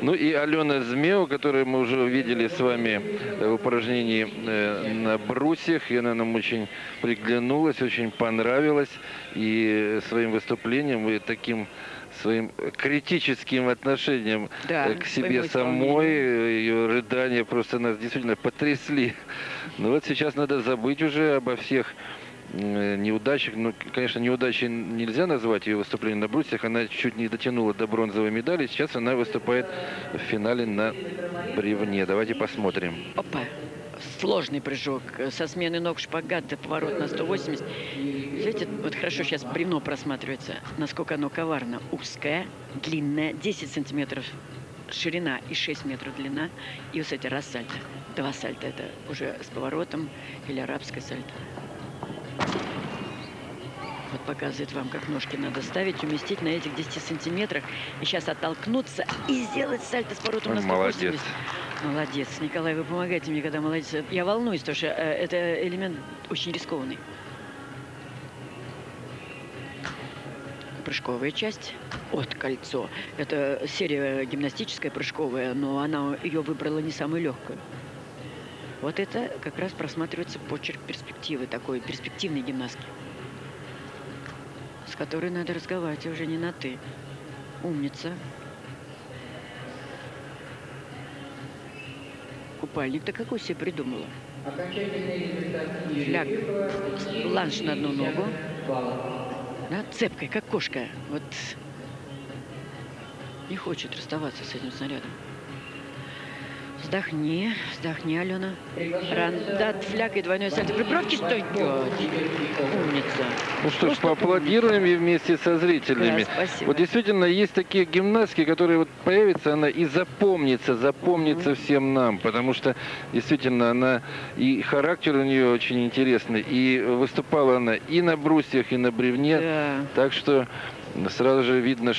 Ну и Алена Змеу, которую мы уже увидели с вами в упражнении э, на брусьях. И она нам очень приглянулась, очень понравилась. И своим выступлением и таким своим критическим отношением Да, э, к себе самой, ее рыдания просто нас действительно потрясли. Но вот сейчас надо забыть уже обо всех э, неудачах. Ну, конечно, неудачи нельзя назвать ее выступление на брусьях. Она чуть не дотянула до бронзовой медали. Сейчас она выступает в финале на бревне. Давайте посмотрим. Опа. Сложный прыжок со смены ног шпагат до поворот на 180. Видите, вот хорошо сейчас бревно просматривается, насколько оно коварно. Узкое, длинное, 10 сантиметров ширина и 6 метров длина. И, кстати, раз сальто. Два сальта. Это уже с поворотом или арабское сальто. Вот показывает вам, как ножки надо ставить, уместить на этих 10 сантиметрах. И сейчас оттолкнуться и сделать сальто с поворотом на 180. Молодец. Молодец. Николай, вы помогаете мне, когда молодец. Я волнуюсь, потому что э, это элемент очень рискованный. Прыжковая часть от кольцо. Это серия гимнастическая прыжковая, но она ее выбрала не самую легкую. Вот это как раз просматривается почерк перспективы, такой перспективной гимнастки, с которой надо разговаривать уже не на «ты». Умница. Купальник-то какой себе придумала? Фляг. Ланж на одну ногу. Да, цепкой, как кошка. Вот не хочет расставаться с этим снарядом. Вздохни, вздохни, Алена. Рандат, фляг и двойной сальто. Прибровки стойки. Умница. Ну что ж, поаплодируем ей вместе со зрителями. Да, спасибо. Вот действительно есть такие гимнастки, которые вот появится она и запомнится, запомнится всем нам, потому что действительно она и характер у нее очень интересный, и выступала она и на брусьях, и на бревне, Да. так что сразу же видно, что